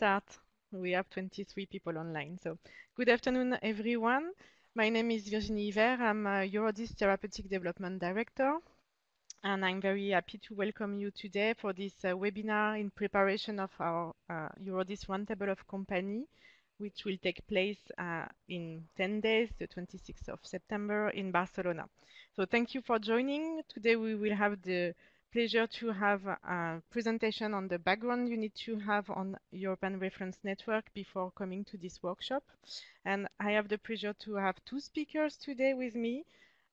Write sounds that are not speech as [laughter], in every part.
start. We have 23 people online. So good afternoon, everyone. My name is Virginie Hivert. I'm a Eurordis Therapeutic Development Director. And I'm very happy to welcome you today for this uh, webinar in preparation of our uh, Eurordis Roundtable of Company, which will take place uh, in 10 days, the 26th of September in Barcelona. So thank you for joining. Today we will have the pleasure to have a presentation on the background you need to have on European Reference Network before coming to this workshop. And I have the pleasure to have two speakers today with me.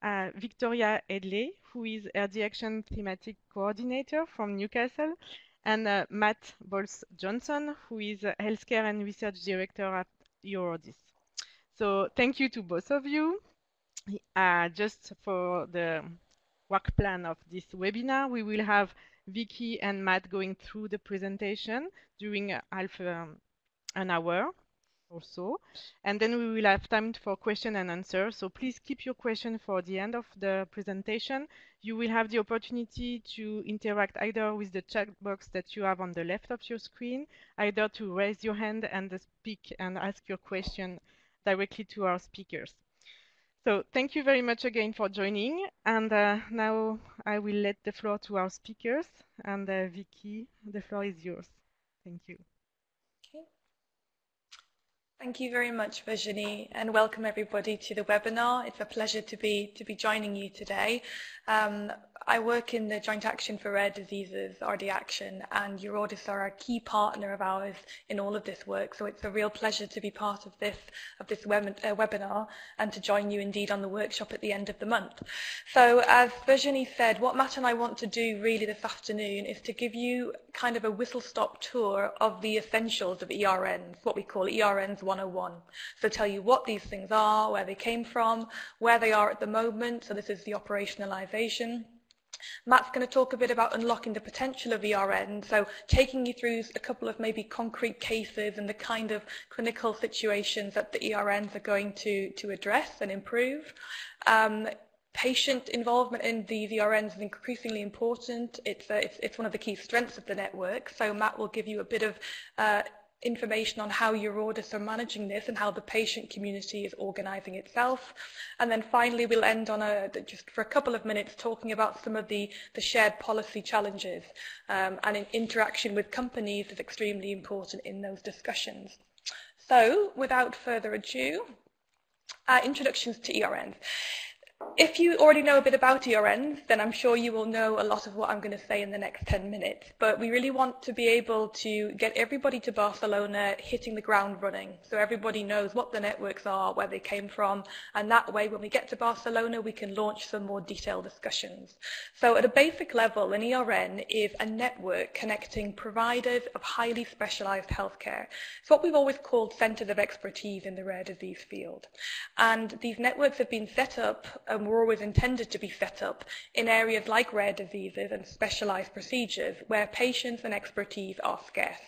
Uh, Victoria Hedley, who is RD Action Thematic Coordinator from Newcastle, and uh, Matt Bolles Johnson, who is Healthcare and Research Director at Eurordis. So thank you to both of you. Uh, just for the work plan of this webinar. We will have Vicky and Matt going through the presentation during half um, an hour or so. And then we will have time for question and answer. So please keep your question for the end of the presentation. You will have the opportunity to interact either with the chat box that you have on the left of your screen, either to raise your hand and speak and ask your question directly to our speakers. So thank you very much again for joining. And uh, now I will let the floor to our speakers. And uh, Vicky, the floor is yours. Thank you. Thank you very much, Virginie, and welcome everybody to the webinar. It's a pleasure to be to be joining you today. Um, I work in the Joint Action for Rare Diseases, RD Action, and Eurordis are a key partner of ours in all of this work. So it's a real pleasure to be part of this of this web, uh, webinar and to join you indeed on the workshop at the end of the month. So as Virginie said, what Matt and I want to do really this afternoon is to give you kind of a whistle-stop tour of the essentials of ERNs, what we call ERNs 101. So tell you what these things are, where they came from, where they are at the moment. So this is the operationalization Matt's going to talk a bit about unlocking the potential of ERN, so taking you through a couple of maybe concrete cases and the kind of clinical situations that the ERNs are going to, to address and improve. Um, patient involvement in the ERNs is increasingly important. It's, a, it's, it's, one of the key strengths of the network. So Matt will give you a bit of uh, information on how your audience are managing this and how the patient community is organising itself. And then finally, we'll end on a, just for a couple of minutes talking about some of the, the shared policy challenges um, and in interaction with companies is extremely important in those discussions. So without further ado, uh, introductions to ERNs. If you already know a bit about ERNs, then I'm sure you will know a lot of what I'm going to say in the next 10 minutes. But we really want to be able to get everybody to Barcelona hitting the ground running. So everybody knows what the networks are, where they came from. And that way, when we get to Barcelona, we can launch some more detailed discussions. So at a basic level, an ERN is a network connecting providers of highly specialized healthcare. It's what we've always called centers of expertise in the rare disease field. And these networks have been set up and were always intended to be set up in areas like rare diseases and specialized procedures where patients and expertise are scarce.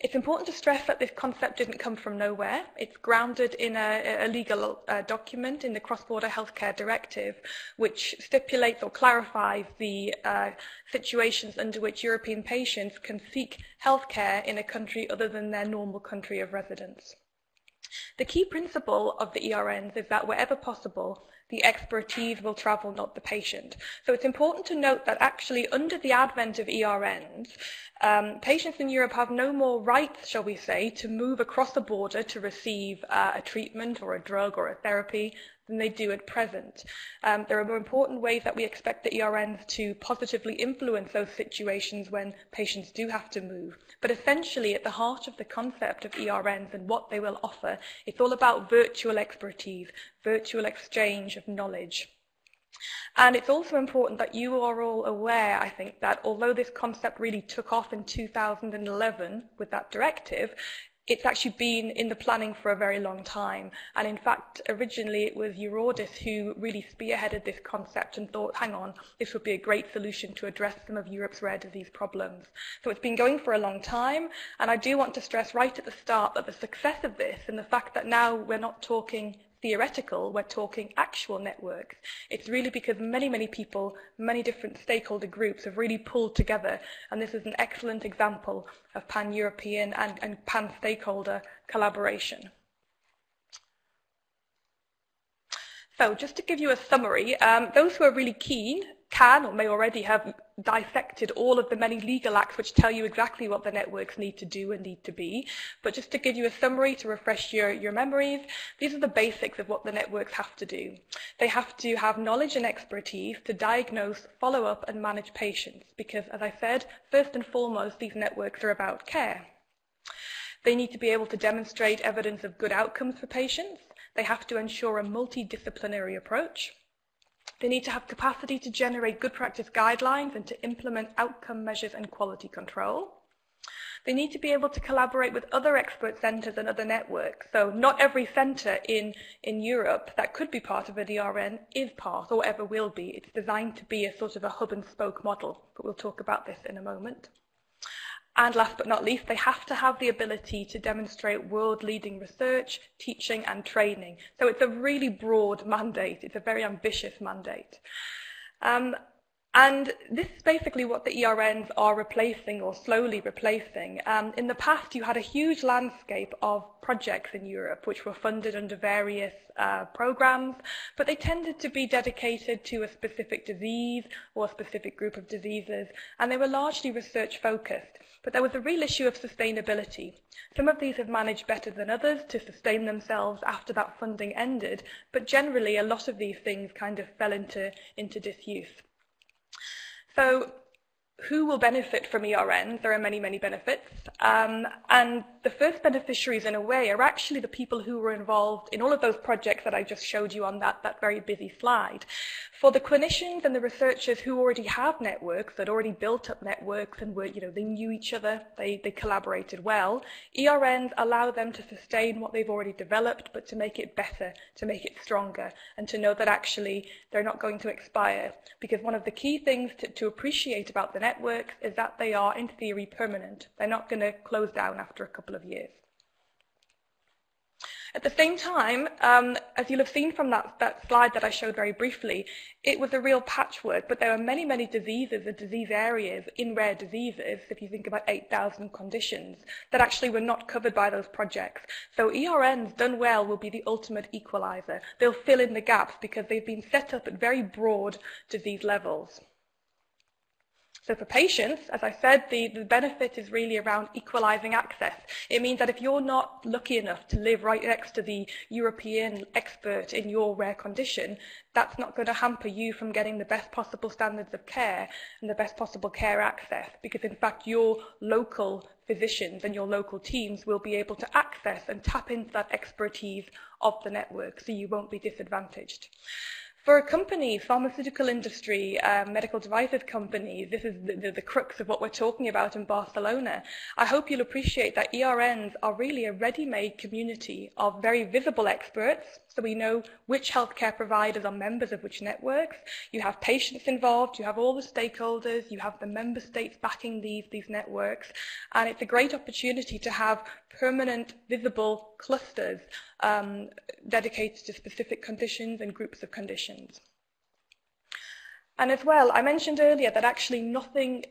It's important to stress that this concept didn't come from nowhere. It's grounded in a, a legal uh, document in the Cross-Border Healthcare Directive, which stipulates or clarifies the uh, situations under which European patients can seek healthcare in a country other than their normal country of residence. The key principle of the ERNs is that wherever possible, the expertise will travel, not the patient. So it's important to note that actually under the advent of ERNs, um, patients in Europe have no more rights, shall we say, to move across the border to receive uh, a treatment or a drug or a therapy than they do at present. Um, there are more important ways that we expect the ERNs to positively influence those situations when patients do have to move. But essentially, at the heart of the concept of ERNs and what they will offer, it's all about virtual expertise, virtual exchange of knowledge. And it's also important that you are all aware, I think, that although this concept really took off in 2011 with that directive, it's actually been in the planning for a very long time. And in fact, originally it was Eurordis who really spearheaded this concept and thought, hang on, this would be a great solution to address some of Europe's rare disease problems. So it's been going for a long time. And I do want to stress right at the start that the success of this and the fact that now we're not talking theoretical, we're talking actual networks. It's really because many, many people, many different stakeholder groups have really pulled together, and this is an excellent example of pan-European and, and pan-stakeholder collaboration. So just to give you a summary, um, those who are really keen can or may already have dissected all of the many legal acts which tell you exactly what the networks need to do and need to be. But just to give you a summary to refresh your, your memories, these are the basics of what the networks have to do. They have to have knowledge and expertise to diagnose, follow up and manage patients because, as I said, first and foremost, these networks are about care. They need to be able to demonstrate evidence of good outcomes for patients. They have to ensure a multidisciplinary approach. They need to have capacity to generate good practice guidelines and to implement outcome measures and quality control. They need to be able to collaborate with other expert centres and other networks. So not every centre in, in Europe that could be part of a ERN is part or ever will be. It's designed to be a sort of a hub and spoke model, but we'll talk about this in a moment. And last but not least, they have to have the ability to demonstrate world-leading research, teaching and training. So it's a really broad mandate. It's a very ambitious mandate. Um, and this is basically what the ERNs are replacing or slowly replacing. Um, in the past, you had a huge landscape of projects in Europe which were funded under various uh, programs, but they tended to be dedicated to a specific disease or a specific group of diseases, and they were largely research focused. But there was a real issue of sustainability. Some of these have managed better than others to sustain themselves after that funding ended, but generally a lot of these things kind of fell into, into disuse. So who will benefit from ERNs? There are many, many benefits. Um, and the first beneficiaries, in a way, are actually the people who were involved in all of those projects that I just showed you on that, that very busy slide. For the clinicians and the researchers who already have networks, that already built up networks and were, you know, they knew each other, they, they collaborated well, ERNs allow them to sustain what they've already developed, but to make it better, to make it stronger, and to know that actually they're not going to expire. Because one of the key things to, to appreciate about the networks is that they are, in theory, permanent. They're not going to close down after a couple of years. At the same time, um, as you'll have seen from that, that slide that I showed very briefly, it was a real patchwork, but there are many, many diseases and disease areas in rare diseases, if you think about 8,000 conditions, that actually were not covered by those projects. So ERNs done well will be the ultimate equalizer. They'll fill in the gaps because they've been set up at very broad disease levels. So for patients, as I said, the, the benefit is really around equalizing access. It means that if you're not lucky enough to live right next to the European expert in your rare condition, that's not going to hamper you from getting the best possible standards of care and the best possible care access because in fact your local physicians and your local teams will be able to access and tap into that expertise of the network so you won't be disadvantaged. For a company, pharmaceutical industry, uh, medical devices companies, this is the, the, the, crux of what we're talking about in Barcelona. I hope you'll appreciate that ERNs are really a ready-made community of very visible experts, so we know which healthcare providers are members of which networks. You have patients involved, you have all the stakeholders, you have the member states backing these, these networks, and it's a great opportunity to have permanent, visible clusters um, dedicated to specific conditions and groups of conditions. And as well, I mentioned earlier that actually nothing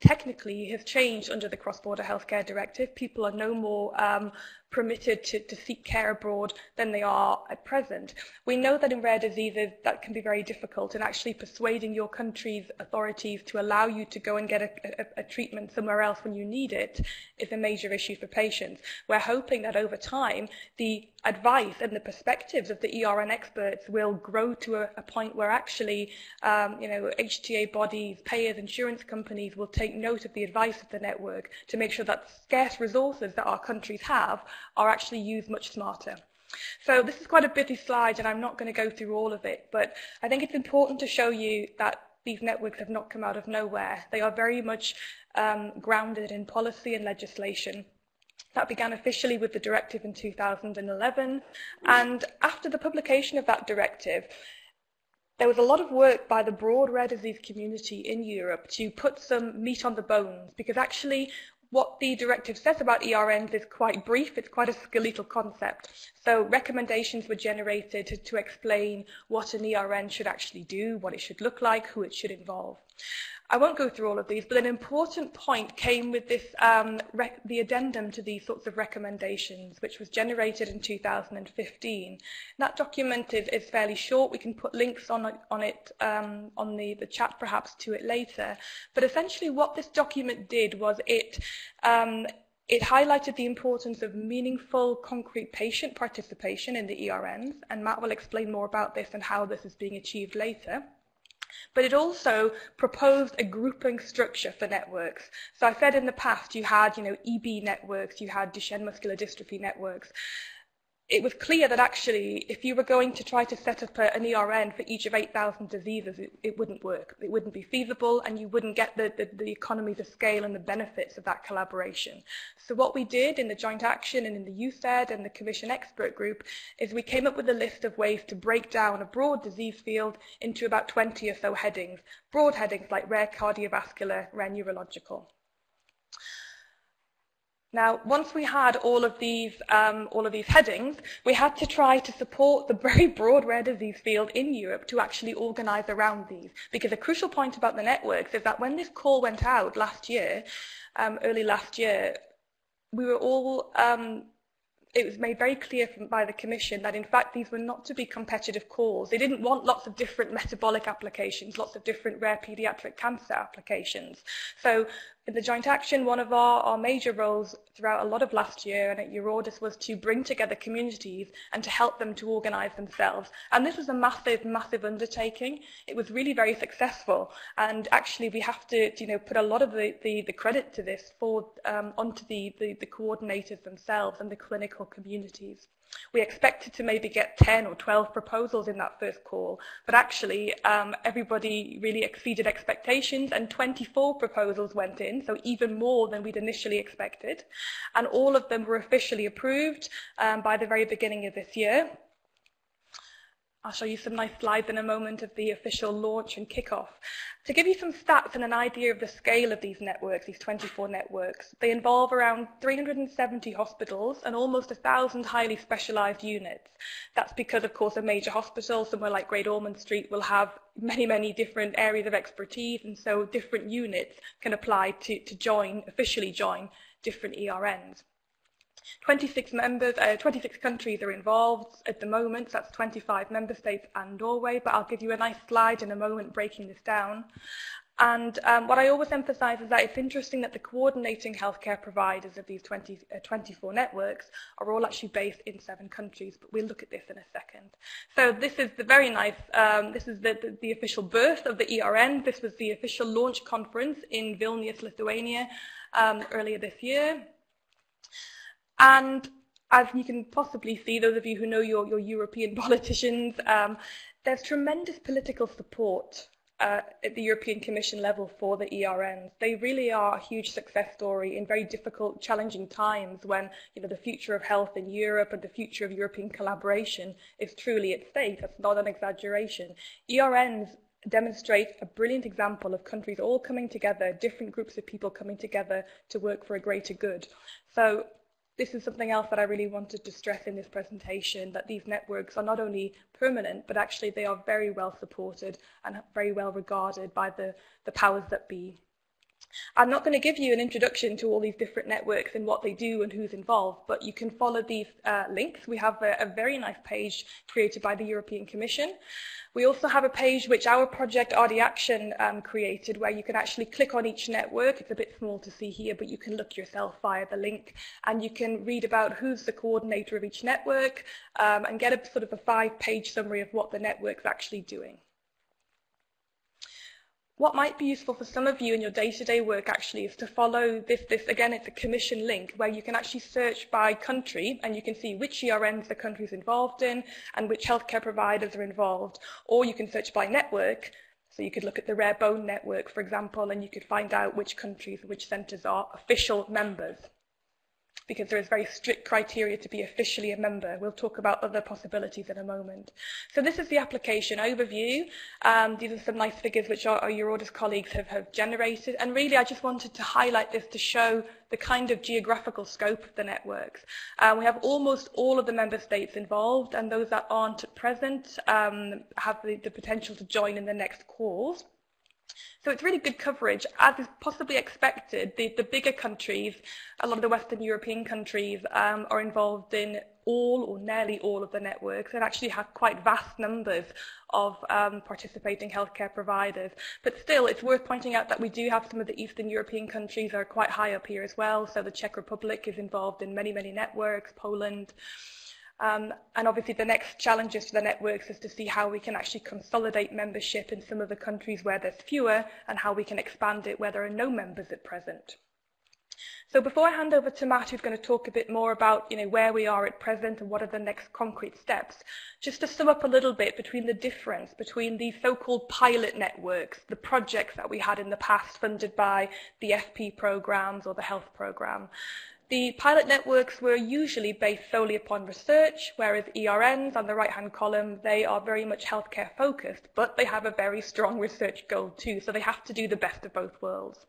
technically has changed under the Cross-Border Healthcare Directive. People are no more um, permitted to, to seek care abroad than they are at present. We know that in rare diseases that can be very difficult and actually persuading your country's authorities to allow you to go and get a, a, a treatment somewhere else when you need it is a major issue for patients. We're hoping that over time the advice and the perspectives of the ERN experts will grow to a, a point where actually um, you know, HTA bodies, payers, insurance companies will take note of the advice of the network to make sure that scarce resources that our countries have are actually used much smarter. So this is quite a busy slide and I'm not going to go through all of it, but I think it's important to show you that these networks have not come out of nowhere. They are very much um, grounded in policy and legislation. That began officially with the directive in 2011, and after the publication of that directive, there was a lot of work by the broad rare disease community in Europe to put some meat on the bones because actually what the directive says about ERNs is quite brief. It's quite a skeletal concept. So recommendations were generated to, to explain what an ERN should actually do, what it should look like, who it should involve. I won't go through all of these, but an important point came with this, um, the addendum to these sorts of recommendations, which was generated in 2015. That document is, is fairly short. We can put links on, on it um, on the, the chat perhaps to it later. But essentially what this document did was it um, it highlighted the importance of meaningful, concrete patient participation in the ERNs, and Matt will explain more about this and how this is being achieved later. But it also proposed a grouping structure for networks. So I said in the past you had, you know, EB networks, you had Duchenne muscular dystrophy networks it was clear that actually, if you were going to try to set up a, an ERN for each of 8,000 diseases, it, it wouldn't work. It wouldn't be feasible, and you wouldn't get the, the, the economies of scale and the benefits of that collaboration. So what we did in the joint action and in the USAID and the Commission Expert Group is we came up with a list of ways to break down a broad disease field into about 20 or so headings, broad headings like rare cardiovascular, rare neurological. Now, once we had all of these, um, all of these headings, we had to try to support the [laughs] very broad rare disease field in Europe to actually organise around these. Because a crucial point about the networks is that when this call went out last year, um, early last year, we were all um, it was made very clear from, by the Commission that in fact these were not to be competitive calls. They didn't want lots of different metabolic applications, lots of different rare pediatric cancer applications. So in the joint action, one of our, our major roles throughout a lot of last year and at Eurordis was to bring together communities and to help them to organise themselves. And this was a massive, massive undertaking. It was really very successful. And actually we have to, you know, put a lot of the, the, the credit to this for um, onto the, the, the coordinators themselves and the clinical communities. We expected to maybe get 10 or 12 proposals in that first call, but actually um, everybody really exceeded expectations and 24 proposals went in, so even more than we'd initially expected. And all of them were officially approved um, by the very beginning of this year. I'll show you some nice slides in a moment of the official launch and kickoff. To give you some stats and an idea of the scale of these networks, these 24 networks, they involve around 370 hospitals and almost 1,000 highly specialised units. That's because, of course, a major hospital, somewhere like Great Ormond Street, will have many, many different areas of expertise, and so different units can apply to, to join, officially join, different ERNs. 26 members, uh, 26 countries are involved at the moment. So that's 25 member states and Norway. But I'll give you a nice slide in a moment breaking this down. And um, what I always emphasize is that it's interesting that the coordinating healthcare providers of these 20, uh, 24 networks are all actually based in seven countries, but we'll look at this in a second. So this is the very nice, um, this is the, the, the, official birth of the ERN. This was the official launch conference in Vilnius, Lithuania, um, earlier this year. And as you can possibly see, those of you who know your, your European [laughs] politicians, um, there's tremendous political support uh, at the European Commission level for the ERNs. They really are a huge success story in very difficult, challenging times when you know, the future of health in Europe and the future of European collaboration is truly at stake. That's not an exaggeration. ERNs demonstrate a brilliant example of countries all coming together, different groups of people coming together to work for a greater good. So this is something else that I really wanted to stress in this presentation, that these networks are not only permanent, but actually they are very well supported and very well regarded by the, the powers that be. I'm not going to give you an introduction to all these different networks and what they do and who's involved, but you can follow these uh, links. We have a, a, very nice page created by the European Commission. We also have a page which our project RD Action um, created where you can actually click on each network. It's a bit small to see here, but you can look yourself via the link and you can read about who's the coordinator of each network um, and get a sort of a five-page summary of what the network's actually doing. What might be useful for some of you in your day-to-day -day work actually is to follow this, this again, it's a commission link where you can actually search by country and you can see which ERNs the country is involved in and which healthcare providers are involved. Or you can search by network So you could look at the Rare Bone Network, for example, and you could find out which countries, which centres are official members because there is very strict criteria to be officially a member. We'll talk about other possibilities in a moment. So this is the application overview. Um, these are some nice figures which our, our Eurodas colleagues have, have generated. And really, I just wanted to highlight this to show the kind of geographical scope of the networks. Uh, we have almost all of the member states involved, and those that aren't at present um, have the, the potential to join in the next calls. So it's really good coverage. As is possibly expected, the, the bigger countries, a lot of the Western European countries, um, are involved in all or nearly all of the networks and actually have quite vast numbers of um, participating healthcare providers. But still, it's worth pointing out that we do have some of the Eastern European countries are quite high up here as well. So the Czech Republic is involved in many, many networks, Poland. Um, and obviously the next challenges for the networks is to see how we can actually consolidate membership in some of the countries where there's fewer and how we can expand it where there are no members at present. So before I hand over to Matt, who's going to talk a bit more about you know, where we are at present and what are the next concrete steps, just to sum up a little bit between the difference between these so-called pilot networks, the projects that we had in the past funded by the FP programs or the health program, the pilot networks were usually based solely upon research, whereas ERNs on the right-hand column, they are very much healthcare focused, but they have a very strong research goal too, so they have to do the best of both worlds.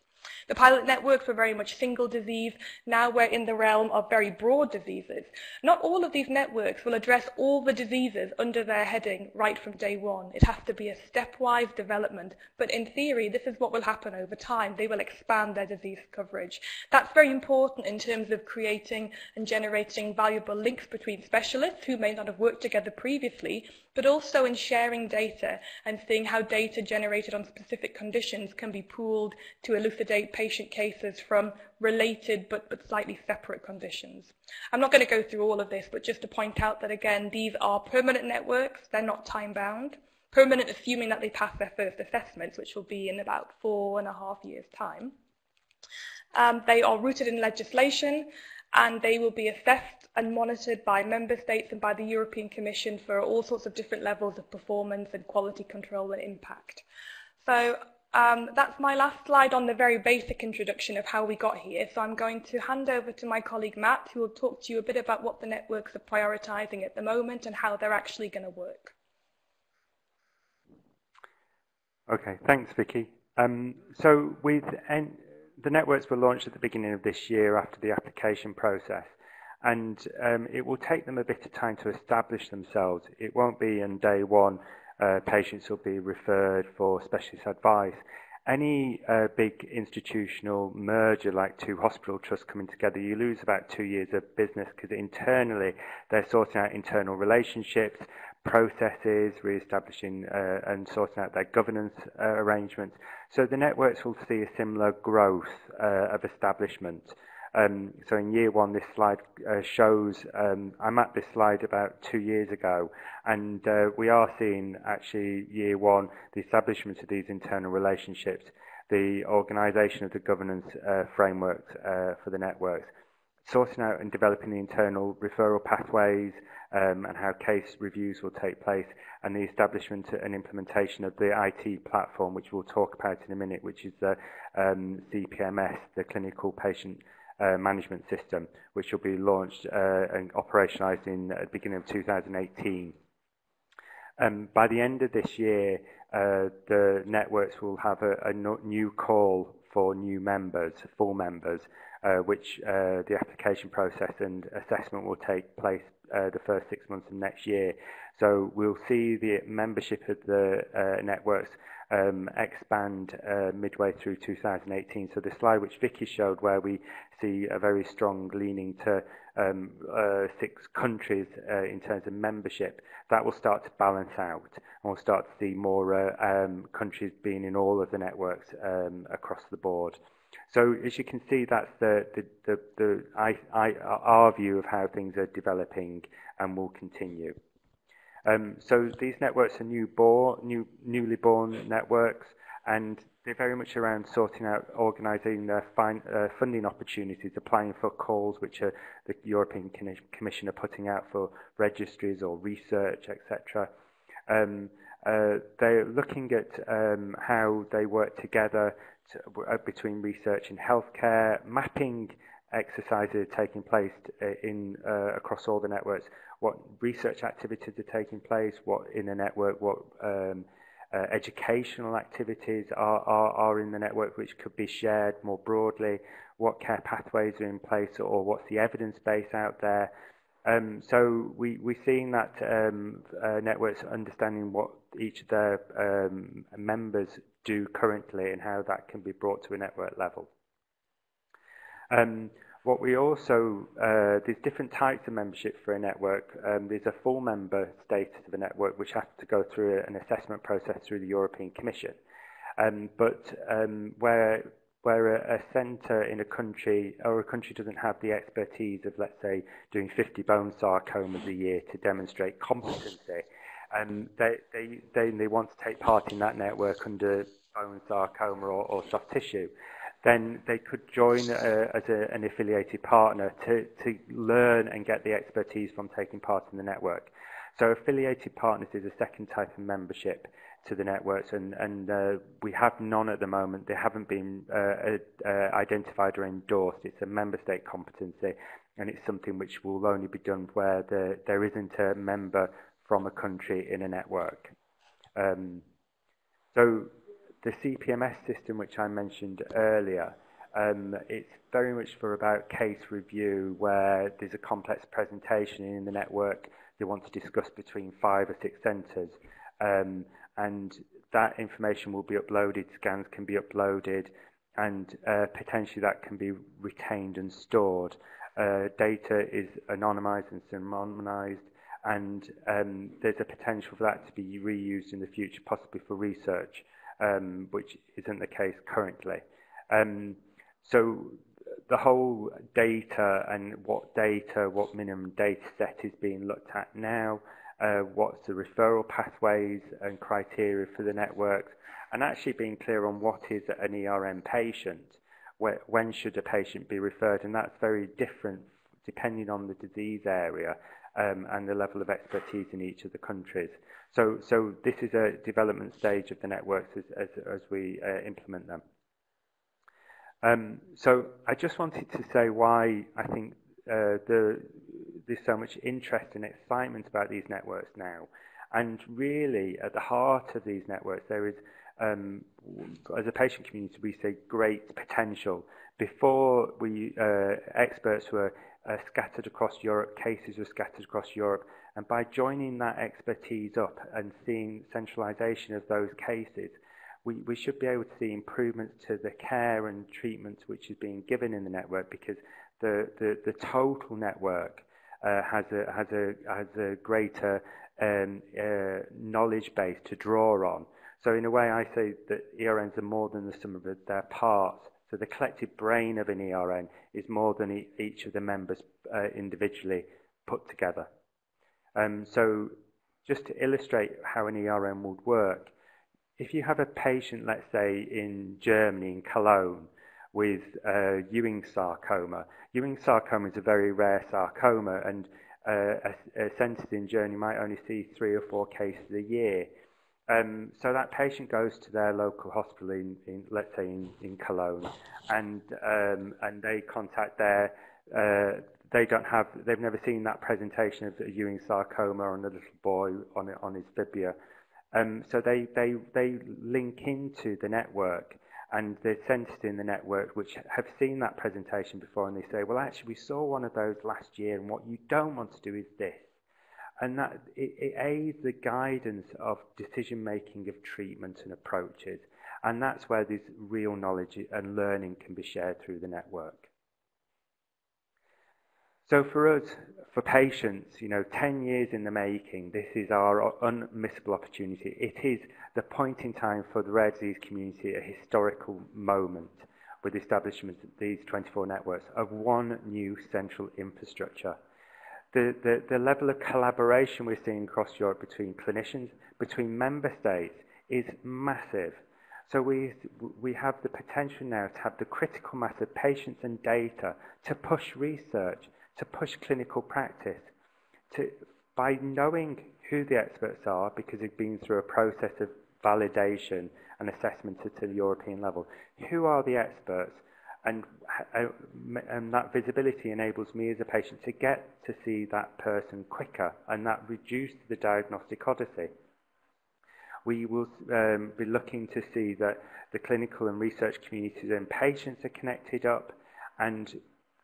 The pilot networks were very much single disease. Now we're in the realm of very broad diseases. Not all of these networks will address all the diseases under their heading right from day one. It has to be a stepwise development. But in theory, this is what will happen over time. They will expand their disease coverage. That's very important in terms of creating and generating valuable links between specialists who may not have worked together previously but also in sharing data and seeing how data generated on specific conditions can be pooled to elucidate patient cases from related but, but slightly separate conditions. I'm not going to go through all of this, but just to point out that, again, these are permanent networks. They're not time-bound. Permanent assuming that they pass their first assessments, which will be in about four and a half years' time. Um, they are rooted in legislation and they will be assessed and monitored by member states and by the European Commission for all sorts of different levels of performance and quality control and impact. So um, that's my last slide on the very basic introduction of how we got here. So I'm going to hand over to my colleague Matt, who will talk to you a bit about what the networks are prioritising at the moment and how they're actually going to work. Okay, thanks, Vicky. Um, so with the networks were launched at the beginning of this year after the application process, and um, it will take them a bit of time to establish themselves. It won't be on day one uh, patients will be referred for specialist advice. Any uh, big institutional merger like two hospital trusts coming together, you lose about two years of business because internally they're sorting out internal relationships, processes, re-establishing uh, and sorting out their governance uh, arrangements. So the networks will see a similar growth uh, of establishment. Um, so in year one, this slide uh, shows, um, I'm at this slide about two years ago, and uh, we are seeing actually year one, the establishment of these internal relationships, the organisation of the governance uh, frameworks uh, for the networks, sorting out and developing the internal referral pathways, um, and how case reviews will take place, and the establishment and implementation of the IT platform, which we'll talk about in a minute, which is the um, CPMS, the Clinical Patient uh, Management System, which will be launched uh, and operationalized in the beginning of 2018. Um, by the end of this year, uh, the networks will have a, a new call for new members, full members, uh, which uh, the application process and assessment will take place uh, the first six months of next year. So we'll see the membership of the uh, networks um, expand uh, midway through 2018. So the slide which Vicky showed where we see a very strong leaning to um, uh, six countries uh, in terms of membership, that will start to balance out and we'll start to see more uh, um, countries being in all of the networks um, across the board. So as you can see, that's the, the, the, the I, I, our view of how things are developing and will continue. Um, so these networks are new born, new, newly born networks, and they're very much around sorting out, organising their uh, funding opportunities, applying for calls which are the European Commission are putting out for registries or research, etc. Um, uh, they're looking at um, how they work together to, uh, between research and healthcare, mapping exercises taking place uh, in uh, across all the networks, what research activities are taking place, what in the network, what um, uh, educational activities are, are, are in the network which could be shared more broadly, what care pathways are in place or what's the evidence base out there. Um, so we, we're seeing that um, uh, networks understanding what each of their um, members do currently and how that can be brought to a network level. Um, what we also, uh, there's different types of membership for a network. Um, there's a full member status of a network which has to go through an assessment process through the European Commission. Um, but um, where where a, a centre in a country or a country doesn't have the expertise of, let's say, doing 50 bone sarcomas a year to demonstrate competency, and they, they, they, they want to take part in that network under bone sarcoma or, or soft tissue, then they could join uh, as a, an affiliated partner to, to learn and get the expertise from taking part in the network. So affiliated partners is a second type of membership to the networks, and, and uh, we have none at the moment. They haven't been uh, uh, identified or endorsed. It's a member state competency, and it's something which will only be done where the, there isn't a member from a country in a network. Um, so the CPMS system, which I mentioned earlier, um, it's very much for about case review where there's a complex presentation in the network they want to discuss between five or six centres. Um, and that information will be uploaded, scans can be uploaded, and uh, potentially that can be retained and stored. Uh, data is anonymized and pseudonymized, and um, there's a potential for that to be reused in the future, possibly for research um, which isn't the case currently. Um, so the whole data and what data, what minimum data set is being looked at now, uh, what's the referral pathways and criteria for the networks, and actually being clear on what is an ERM patient, where, when should a patient be referred, and that's very different depending on the disease area um, and the level of expertise in each of the countries. So, so this is a development stage of the networks as, as, as we uh, implement them. Um, so I just wanted to say why I think uh, the, there's so much interest and excitement about these networks now. And really, at the heart of these networks, there is, um, as a patient community, we say great potential. Before we uh, experts were uh, scattered across Europe, cases are scattered across Europe, and by joining that expertise up and seeing centralization of those cases, we, we should be able to see improvements to the care and treatment which is being given in the network because the, the, the total network uh, has, a, has, a, has a greater um, uh, knowledge base to draw on. So in a way, I say that ERNs are more than the sum of their parts. So the collective brain of an ERN is more than e each of the members uh, individually put together. Um, so just to illustrate how an ERN would work, if you have a patient, let's say in Germany, in Cologne, with uh, Ewing sarcoma, Ewing sarcoma is a very rare sarcoma, and uh, a, a centre in Germany might only see three or four cases a year. Um, so that patient goes to their local hospital in, in let's say in, in Cologne, and um, and they contact their uh, they don't have, they've never seen that presentation of Ewing sarcoma on a little boy on, on his fibula. Um, so they, they, they link into the network and the centres in the network which have seen that presentation before and they say, well, actually, we saw one of those last year and what you don't want to do is this. And that it, it aids the guidance of decision making of treatment and approaches. And that's where this real knowledge and learning can be shared through the network. So for us, for patients, you know, 10 years in the making, this is our unmissable opportunity. It is the point in time for the rare disease community, a historical moment with the establishment of these 24 networks of one new central infrastructure. The, the, the level of collaboration we're seeing across Europe between clinicians, between member states, is massive. So we, we have the potential now to have the critical mass of patients and data to push research to push clinical practice to, by knowing who the experts are, because they've been through a process of validation and assessment at the European level. Who are the experts? And, uh, and that visibility enables me as a patient to get to see that person quicker, and that reduces the diagnostic odyssey. We will um, be looking to see that the clinical and research communities and patients are connected up and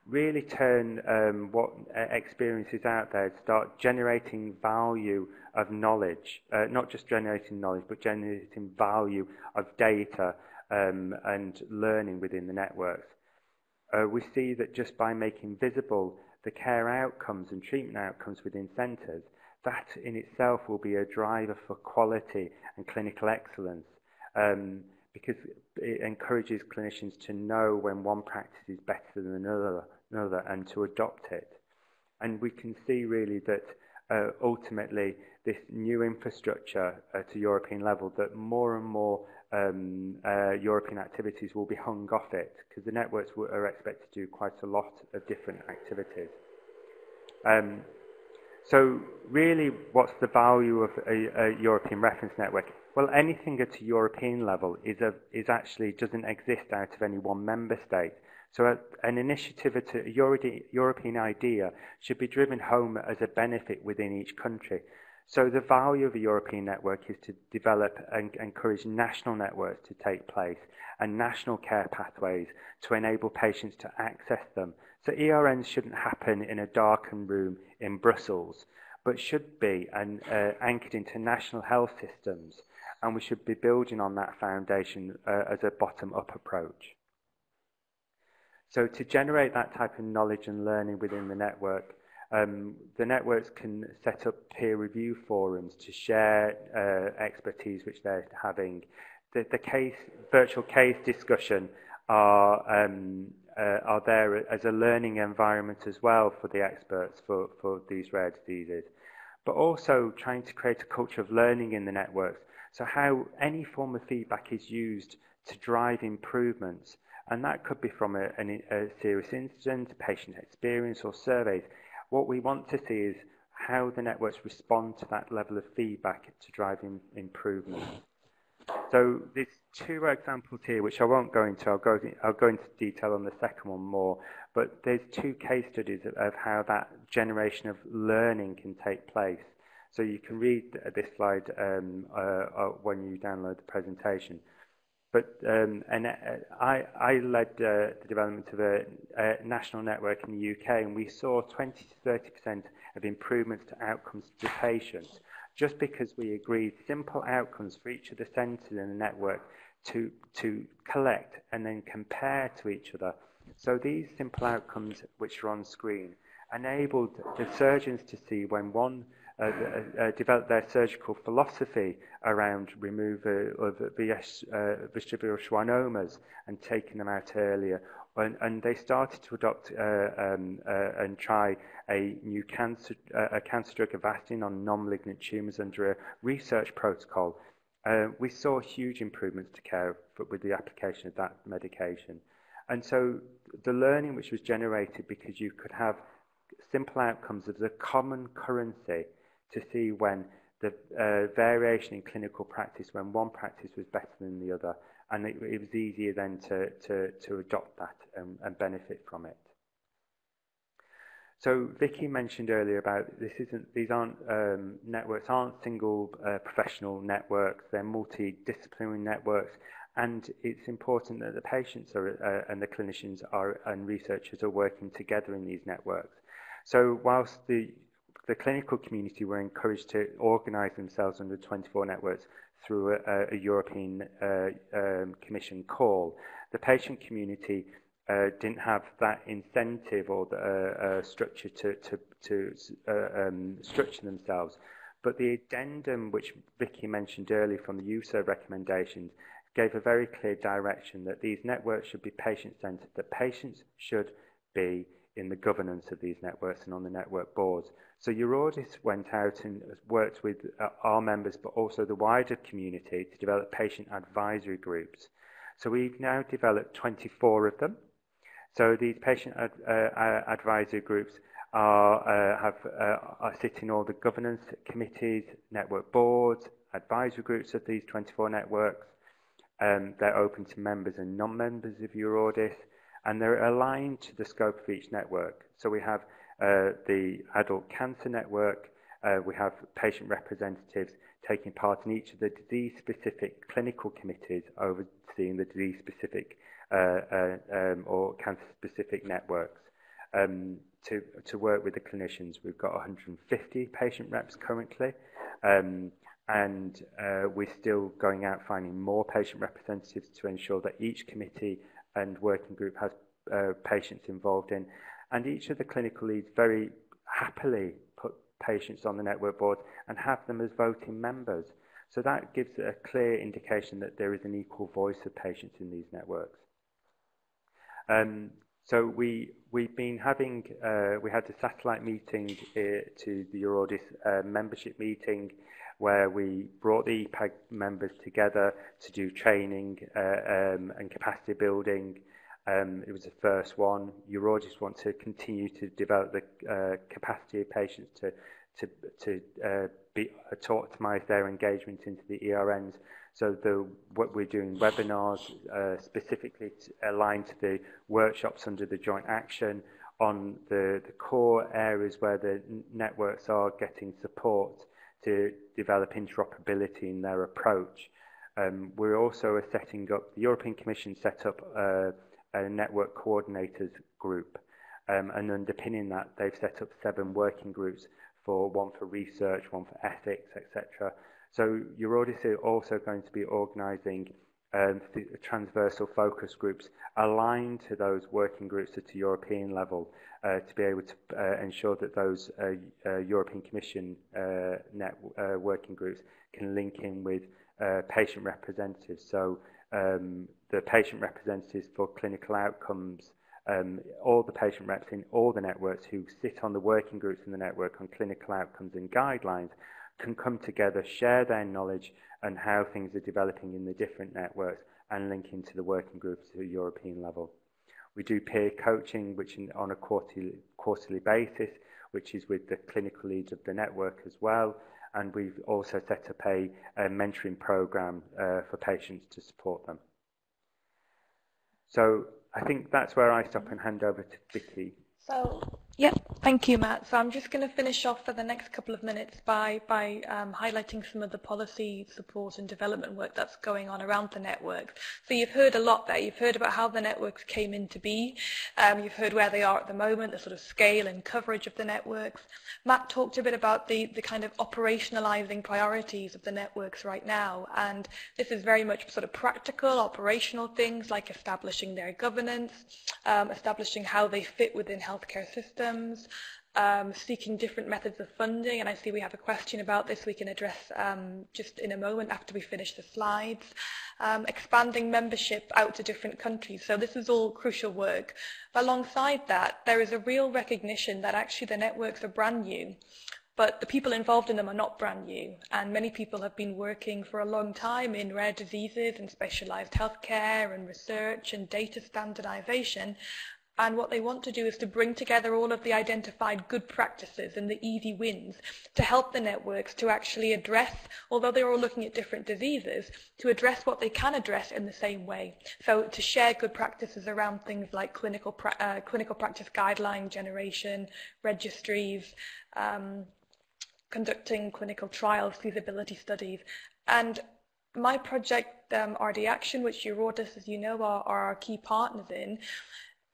really turn um, what uh, experiences out there, start generating value of knowledge, uh, not just generating knowledge, but generating value of data um, and learning within the networks. Uh, we see that just by making visible the care outcomes and treatment outcomes within centres, that in itself will be a driver for quality and clinical excellence um, because it encourages clinicians to know when one practice is better than another, another and to adopt it. And we can see really that uh, ultimately this new infrastructure uh, to European level that more and more um, uh, European activities will be hung off it because the networks are expected to do quite a lot of different activities. Um, so really, what's the value of a, a, European reference network? Well, anything at a European level is, a, is actually doesn't exist out of any one member state. So a, an initiative at a European idea should be driven home as a benefit within each country. So the value of a European network is to develop and encourage national networks to take place and national care pathways to enable patients to access them. So ERNs shouldn't happen in a darkened room in Brussels, but should be an, uh, anchored into national health systems, and we should be building on that foundation uh, as a bottom-up approach. So to generate that type of knowledge and learning within the network, um, the networks can set up peer review forums to share uh, expertise which they're having. The, the case, virtual case discussion are, um, uh, are there as a learning environment as well for the experts for, for these rare diseases. But also trying to create a culture of learning in the networks. So how any form of feedback is used to drive improvements. And that could be from a, a, a serious incident, patient experience or surveys. What we want to see is how the networks respond to that level of feedback to drive in, improvement. So there's two examples here, which I won't go into. I'll go, I'll go into detail on the second one more. But there's two case studies of, of how that generation of learning can take place. So you can read this slide um, uh, uh, when you download the presentation. But um, and uh, I, I led uh, the development of a, a, national network in the UK, and we saw 20 to 30 percent of improvements to outcomes to patients, just because we agreed simple outcomes for each of the centres in the network to to collect and then compare to each other. So these simple outcomes, which are on screen, enabled the surgeons to see when one uh, uh, developed their surgical philosophy around removal of VS, uh, vestibular schwannomas and taking them out earlier. And, and they started to adopt uh, um, uh, and try a new cancer, uh, a cancer drug Avastin on non-malignant tumours under a research protocol. Uh, we saw huge improvements to care with the application of that medication. And so the learning which was generated because you could have simple outcomes of the common currency to see when the uh, variation in clinical practice, when one practice was better than the other, and it, it was easier then to, to, to adopt that and, and benefit from it. So Vicky mentioned earlier about this isn't these aren't um, networks aren't single uh, professional networks they're multidisciplinary networks and it's important that the patients are, uh, and the clinicians are and researchers are working together in these networks. So whilst the the clinical community were encouraged to organise themselves under 24 networks through a, a European uh, um, Commission call. The patient community uh, didn't have that incentive or the uh, uh, structure to, to, to uh, um, structure themselves. But the addendum, which Vicky mentioned earlier from the EUCERD recommendations, gave a very clear direction that these networks should be patient-centred, that patients should be in the governance of these networks and on the network boards. So Eurordis went out and worked with uh, our members, but also the wider community to develop patient advisory groups. So we've now developed 24 of them. So these patient ad, uh, uh, advisory groups are, uh, have, uh, are sit in all the governance committees, network boards, advisory groups of these 24 networks. Um, they're open to members and non-members of Eurordis and they're aligned to the scope of each network. So we have uh, the adult cancer network, uh, we have patient representatives taking part in each of the disease-specific clinical committees overseeing the disease-specific uh, uh, um, or cancer-specific networks. Um, to, to work with the clinicians, we've got 150 patient reps currently, um, and uh, we're still going out finding more patient representatives to ensure that each committee and working group has uh, patients involved in. And each of the clinical leads very happily put patients on the network board and have them as voting members. So that gives a clear indication that there is an equal voice of patients in these networks. Um, so we, we've been having, uh, we had a satellite meeting uh, to the Eurordis uh, membership meeting where we brought the EPAG members together to do training uh, um, and capacity building. Um, it was the first one. Eurordis want to continue to develop the uh, capacity of patients to, to, to uh, be, uh, to optimize their engagement into the ERNs. So the, what we're doing webinars uh, specifically to aligned to the workshops under the joint action on the, the core areas where the networks are getting support to develop interoperability in their approach. Um, we're also setting up, the European Commission set up a, a network coordinators group, um, and underpinning that, they've set up seven working groups for one for research, one for ethics, etc. So your audit is also going to be organising um, transversal focus groups aligned to those working groups at a European level uh, to be able to uh, ensure that those uh, uh, European Commission uh, net uh, working groups can link in with patient representatives. So um, the patient representatives for clinical outcomes, um, all the patient reps in all the networks who sit on the working groups in the network on clinical outcomes and guidelines can come together, share their knowledge and how things are developing in the different networks and link into the working groups at a European level. We do peer coaching, which in, on a quarterly, quarterly basis, which is with the clinical leads of the network as well. And we've also set up a, a mentoring program uh, for patients to support them. So I think that's where I stop and hand over to Vicky. So yeah, thank you, Matt. So I'm just going to finish off for the next couple of minutes by, by um, highlighting some of the policy support and development work that's going on around the networks. So you've heard a lot there. You've heard about how the networks came into be. Um, you've heard where they are at the moment, the sort of scale and coverage of the networks. Matt talked a bit about the, the kind of operationalizing priorities of the networks right now. And this is very much sort of practical, operational things like establishing their governance, um, establishing how they fit within healthcare systems, systems, um, seeking different methods of funding, and I see we have a question about this we can address um, just in a moment after we finish the slides. Um, expanding membership out to different countries. So this is all crucial work. But alongside that, there is a real recognition that actually the networks are brand new. But the people involved in them are not brand new, and many people have been working for a long time in rare diseases and specialized healthcare and research and data standardization, and what they want to do is to bring together all of the identified good practices and the easy wins to help the networks to actually address, although they're all looking at different diseases, to address what they can address in the same way. So to share good practices around things like clinical, pra uh, clinical practice guideline generation, registries, um, conducting clinical trials, feasibility studies. And my project, um, RD Action, which Eurordis, as you know, are, are our key partners in,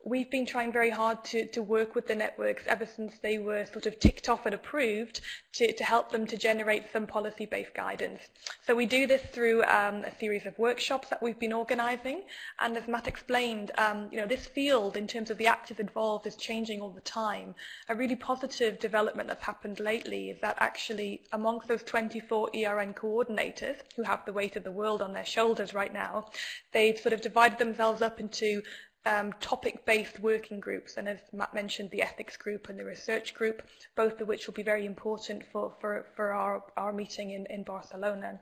we've been trying very hard to, to work with the networks ever since they were sort of ticked off and approved to, to help them to generate some policy-based guidance. So we do this through um, a series of workshops that we've been organising and as Matt explained, um, you know, this field in terms of the actors involved is changing all the time. A really positive development that's happened lately is that actually amongst those 24 ERN coordinators who have the weight of the world on their shoulders right now, they've sort of divided themselves up into um, topic-based working groups, and as Matt mentioned, the ethics group and the research group, both of which will be very important for, for, for our, our meeting in, in Barcelona.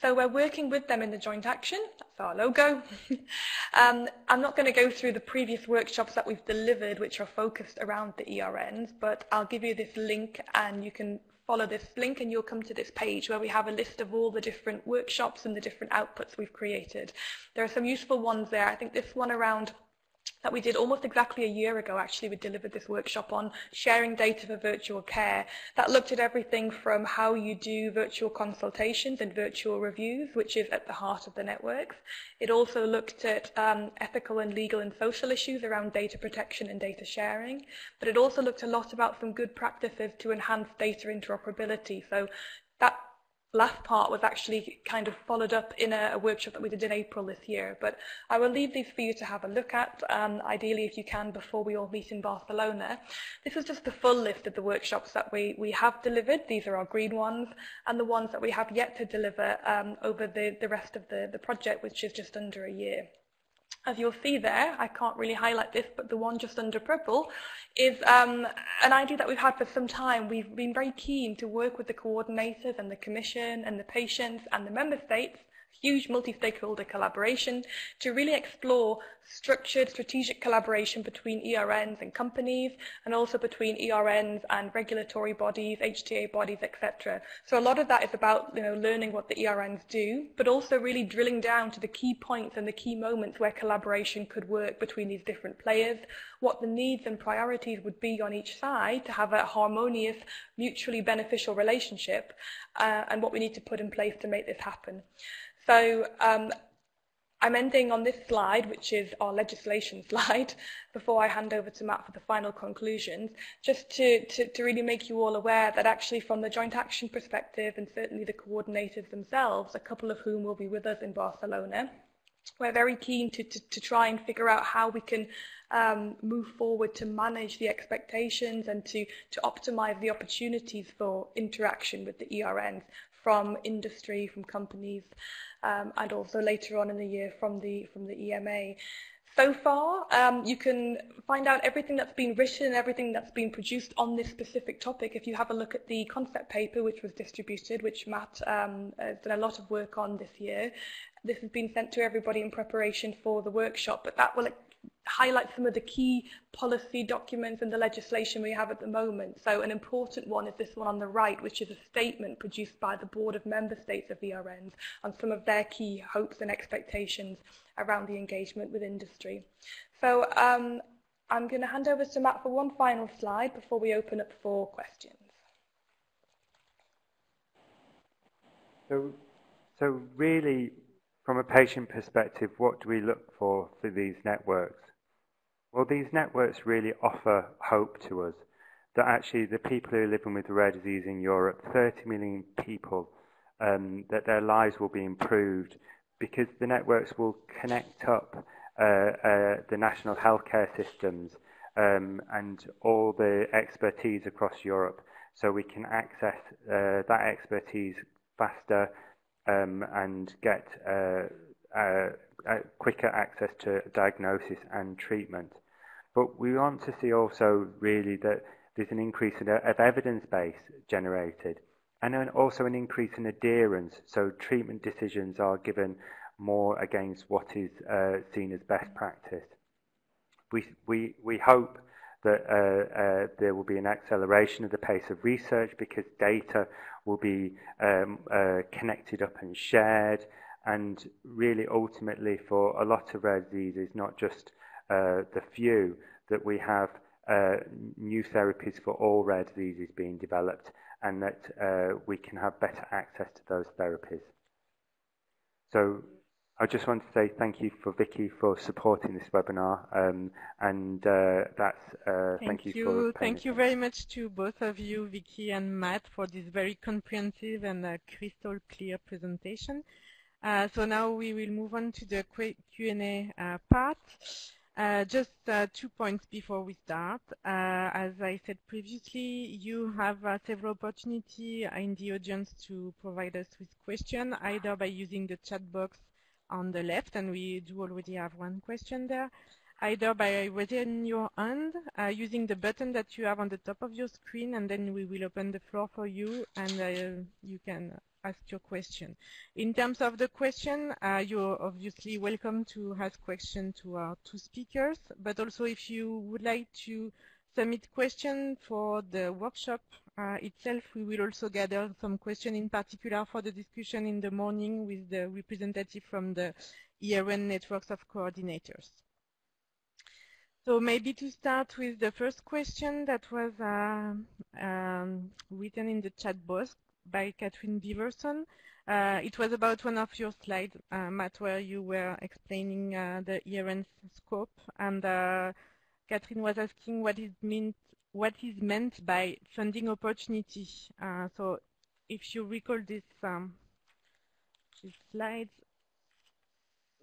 So we're working with them in the joint action, that's our logo. [laughs] um, I'm not going to go through the previous workshops that we've delivered, which are focused around the ERNs, but I'll give you this link and you can follow this link and you'll come to this page where we have a list of all the different workshops and the different outputs we've created. There are some useful ones there. I think this one around that we did almost exactly a year ago actually we delivered this workshop on sharing data for virtual care that looked at everything from how you do virtual consultations and virtual reviews which is at the heart of the networks. It also looked at um, ethical and legal and social issues around data protection and data sharing but it also looked a lot about some good practices to enhance data interoperability. So that last part was actually kind of followed up in a, a, workshop that we did in April this year. But I will leave these for you to have a look at, um, ideally if you can, before we all meet in Barcelona. This is just the full list of the workshops that we, we have delivered. These are our green ones, and the ones that we have yet to deliver um, over the, the rest of the, the project, which is just under a year. As you'll see there, I can't really highlight this, but the one just under purple is um, an idea that we've had for some time. We've been very keen to work with the coordinators and the Commission and the patients and the Member States huge multi-stakeholder collaboration to really explore structured strategic collaboration between ERNs and companies and also between ERNs and regulatory bodies, HTA bodies, etc. So a lot of that is about you know, learning what the ERNs do, but also really drilling down to the key points and the key moments where collaboration could work between these different players, what the needs and priorities would be on each side to have a harmonious, mutually beneficial relationship, uh, and what we need to put in place to make this happen. So um, I'm ending on this slide, which is our legislation [laughs] slide, before I hand over to Matt for the final conclusions, just to, to, to, really make you all aware that actually from the joint action perspective, and certainly the coordinators themselves, a couple of whom will be with us in Barcelona, we're very keen to, to, to try and figure out how we can um, move forward to manage the expectations and to, to optimize the opportunities for interaction with the ERNs from industry, from companies, um, and also later on in the year from the, from the EMA. So far, um, you can find out everything that's been written, everything that's been produced on this specific topic if you have a look at the concept paper which was distributed, which Matt um, has done a lot of work on this year. This has been sent to everybody in preparation for the workshop, but that will highlight some of the key policy documents and the legislation we have at the moment. So an important one is this one on the right, which is a statement produced by the Board of Member States of ERNs on some of their key hopes and expectations around the engagement with industry. So um, I'm going to hand over to Matt for one final slide before we open up for questions. So, so really, from a patient perspective, what do we look for for these networks? Well, these networks really offer hope to us that actually the people who are living with rare disease in Europe, 30 million people, um, that their lives will be improved because the networks will connect up uh, uh, the national healthcare systems um, and all the expertise across Europe so we can access uh, that expertise faster um, and get uh, uh, uh, quicker access to diagnosis and treatment. But we want to see also really that there's an increase in, of evidence base generated and then also an increase in adherence. So treatment decisions are given more against what is uh, seen as best practice. We, we, we hope that uh, uh, there will be an acceleration of the pace of research because data will be um, uh, connected up and shared and really ultimately for a lot of rare diseases, not just uh, the few, that we have uh, new therapies for all rare diseases being developed and that uh, we can have better access to those therapies. So I just want to say thank you for Vicky for supporting this webinar, um, and uh, that's uh, thank, thank, you. you thank you very much to both of you, Vicky and Matt, for this very comprehensive and uh, crystal clear presentation. Uh, so now we will move on to the Q&A uh, part. Uh, just uh, two points before we start. Uh, as I said previously, you have several opportunities in the audience to provide us with questions, either by using the chat box on the left, and we do already have one question there, either by raising your hand uh, using the button that you have on the top of your screen, and then we will open the floor for you, and uh, you can ask your question. In terms of the question, uh, you're obviously welcome to ask questions to our two speakers, but also if you would like to submit questions for the workshop uh, itself. We will also gather some questions in particular for the discussion in the morning with the representative from the ERN networks of coordinators. So maybe to start with the first question that was uh, um, written in the chat box by Catherine Beaverson. Uh, it was about one of your slides, uh, Matt, where you were explaining uh, the ERN scope. And uh, Catherine was asking what it meant, what is meant by funding opportunity. Uh, so if you recall this, um, this slide,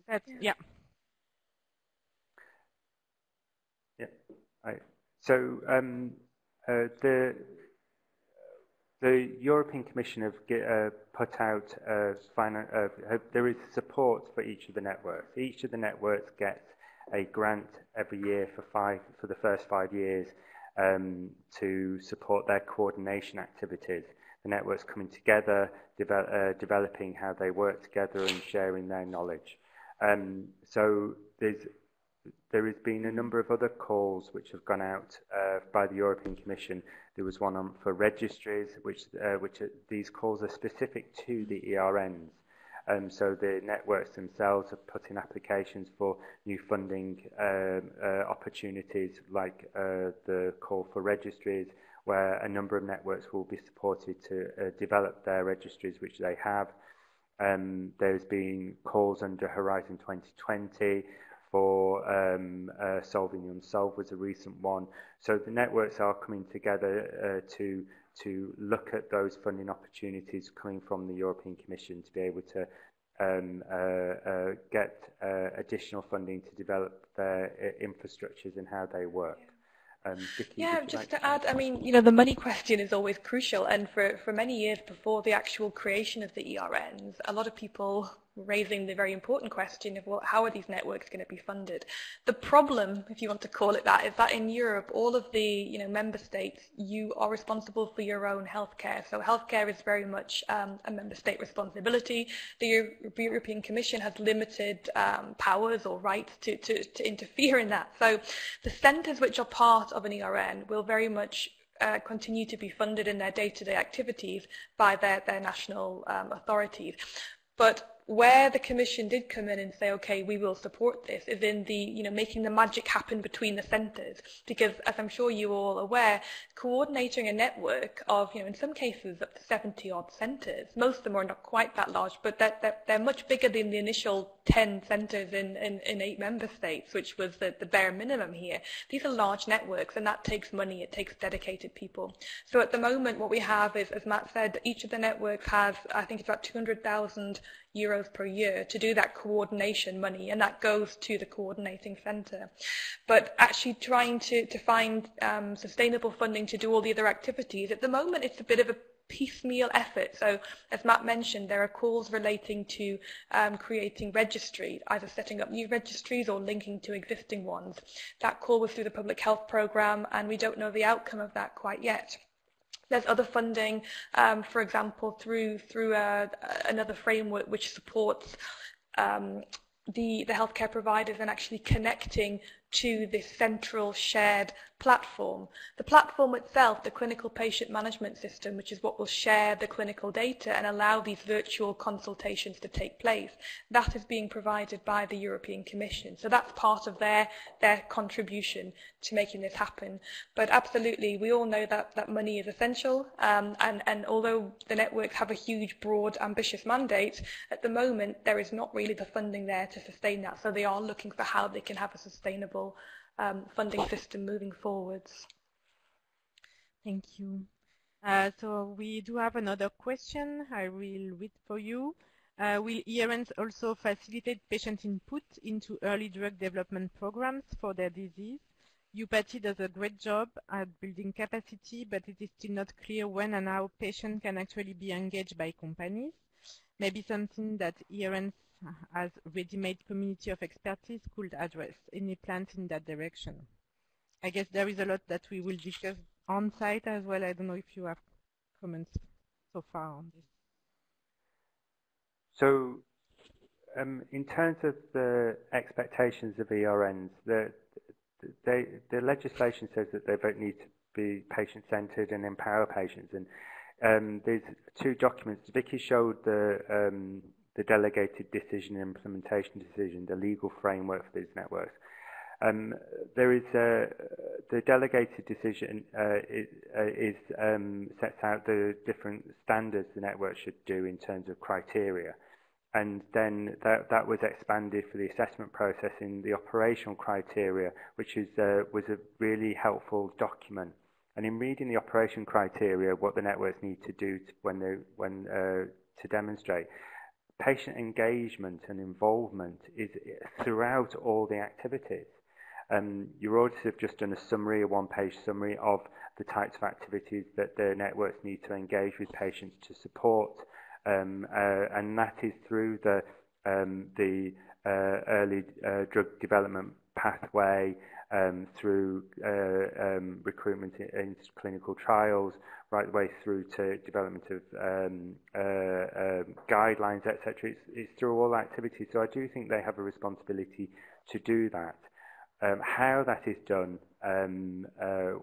that, yeah. yeah. So um, uh, the the European Commission have get, uh, put out uh, uh, there is support for each of the networks. Each of the networks gets a grant every year for five for the first five years um, to support their coordination activities. The networks coming together, uh, developing how they work together and sharing their knowledge. Um, so there's there has been a number of other calls which have gone out uh, by the European Commission. There was one on, for registries, which, uh, which are, these calls are specific to the ERNs. Um, so the networks themselves are putting applications for new funding um, uh, opportunities like uh, the call for registries, where a number of networks will be supported to uh, develop their registries, which they have. Um, there's been calls under Horizon 2020, for um, uh, Solving Unsolved was a recent one. So the networks are coming together uh, to to look at those funding opportunities coming from the European Commission to be able to um, uh, uh, get uh, additional funding to develop their uh, infrastructures and how they work. Yeah. Um, Vicky, yeah, just like to, to add, I mean, you know, the money question is always crucial, and for, for many years before the actual creation of the ERNs, a lot of people raising the very important question of what, how are these networks going to be funded. The problem, if you want to call it that, is that in Europe, all of the you know member states, you are responsible for your own healthcare. So healthcare is very much um, a member state responsibility. The European Commission has limited um, powers or rights to, to, to interfere in that. So the centres which are part of an ERN will very much uh, continue to be funded in their day-to-day -day activities by their, their national um, authorities. But where the commission did come in and say, okay, we will support this, is in the, you know, making the magic happen between the centres. Because as I'm sure you're all aware, coordinating a network of, you know, in some cases up to 70 odd centres, most of them are not quite that large, but they're, they're, they're much bigger than the initial 10 centres in, in, in eight member states, which was the, the bare minimum here. These are large networks and that takes money, it takes dedicated people. So at the moment what we have is, as Matt said, each of the networks has, I think it's about 200,000 euros per year to do that coordination money, and that goes to the coordinating centre. But actually trying to, to find um, sustainable funding to do all the other activities, at the moment it's a bit of a piecemeal effort. So as Matt mentioned, there are calls relating to um, creating registry, either setting up new registries or linking to existing ones. That call was through the public health programme and we don't know the outcome of that quite yet. There's other funding, um, for example, through through uh, another framework which supports um, the, the healthcare providers and actually connecting to this central shared platform. The platform itself, the clinical patient management system, which is what will share the clinical data and allow these virtual consultations to take place, that is being provided by the European Commission. So that's part of their, their contribution to making this happen. But absolutely, we all know that, that money is essential. Um, and, and although the networks have a huge, broad, ambitious mandate, at the moment, there is not really the funding there to sustain that. So they are looking for how they can have a sustainable um, funding system moving forwards. Thank you. Uh, so we do have another question. I will read for you. Uh, will ERNs also facilitate patient input into early drug development programs for their disease? EUPATI does a great job at building capacity, but it is still not clear when and how patients can actually be engaged by companies. Maybe something that ERNs as ready-made community of expertise could address. Any plans in that direction? I guess there is a lot that we will discuss on site as well. I don't know if you have comments so far on this. So um, in terms of the expectations of ERNs, the, they, the legislation says that they both need to be patient-centered and empower patients. And um, there's two documents. Vicky showed the um, the delegated decision and implementation decision, the legal framework for these networks. Um, there is a, the delegated decision uh, is, uh, is um, sets out the different standards the network should do in terms of criteria. And then that, that was expanded for the assessment process in the operational criteria, which is, uh, was a really helpful document. And in reading the operation criteria, what the networks need to do to, when they, when, uh, to demonstrate, patient engagement and involvement is throughout all the activities. Um, Eurordis have just done a summary, a one-page summary of the types of activities that the networks need to engage with patients to support, um, uh, and that is through the um, the uh, early uh, drug development pathway um, through uh, um, recruitment into clinical trials, right the way through to development of um, uh, uh, guidelines, etc. It's, it's through all activities. So I do think they have a responsibility to do that. Um, how that is done um, uh, uh,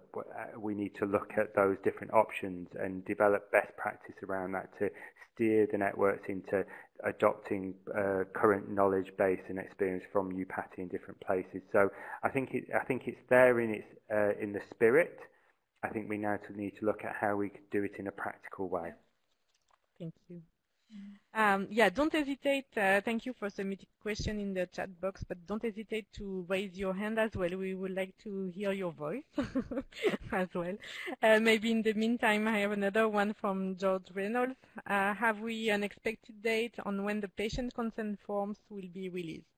we need to look at those different options and develop best practice around that to steer the networks into adopting uh, current knowledge base and experience from EUPATI in different places. So I think it, I think it's there in its uh, in the spirit. I think we now need to look at how we could do it in a practical way. Thank you. Um, yeah, don't hesitate. Uh, thank you for submitting question in the chat box, but don't hesitate to raise your hand as well. We would like to hear your voice [laughs] as well. Uh, maybe in the meantime, I have another one from George Reynolds. Uh, have we an expected date on when the patient consent forms will be released?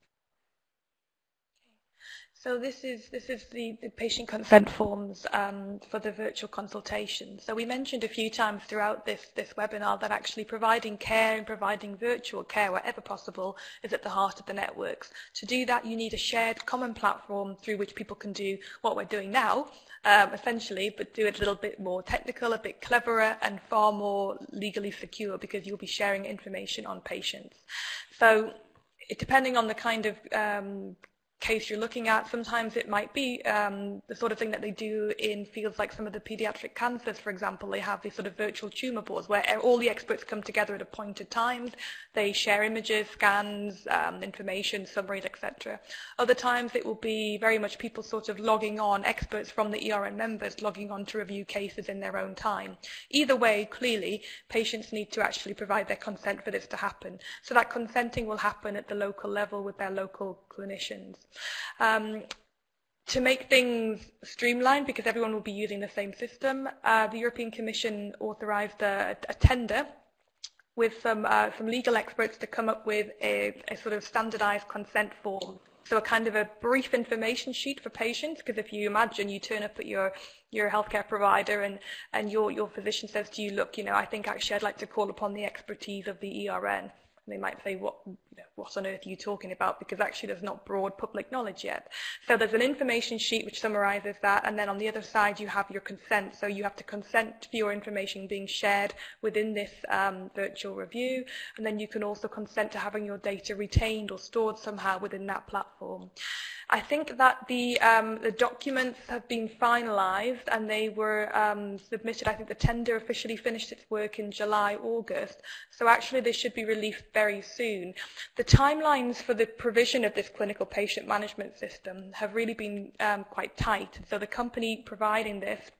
So this is this is the, the patient consent forms um, for the virtual consultation. So we mentioned a few times throughout this this webinar that actually providing care and providing virtual care wherever possible is at the heart of the networks. To do that, you need a shared common platform through which people can do what we're doing now, um, essentially, but do it a little bit more technical, a bit cleverer, and far more legally secure because you'll be sharing information on patients. So depending on the kind of um, case you're looking at. Sometimes it might be um, the sort of thing that they do in fields like some of the pediatric cancers, for example. They have these sort of virtual tumor boards where all the experts come together at appointed times. They share images, scans, um, information, summaries, etc. Other times it will be very much people sort of logging on, experts from the ERN members logging on to review cases in their own time. Either way, clearly, patients need to actually provide their consent for this to happen. So that consenting will happen at the local level with their local clinicians. Um, to make things streamlined, because everyone will be using the same system, uh, the European Commission authorised a, a, tender with some, uh, some legal experts to come up with a, a sort of standardised consent form. So a kind of a brief information sheet for patients, because if you imagine you turn up at your your healthcare provider and, and your, your physician says to you, look, you know, I think actually I'd like to call upon the expertise of the ERN they might say, what, what on earth are you talking about? Because actually there's not broad public knowledge yet. So there's an information sheet which summarizes that, and then on the other side you have your consent. So you have to consent to your information being shared within this um, virtual review, and then you can also consent to having your data retained or stored somehow within that platform. I think that the, um, the documents have been finalised and they were um, submitted. I think the tender officially finished its work in July, August. So actually they should be released very soon. The timelines for the provision of this clinical patient management system have really been um, quite tight. So the company providing this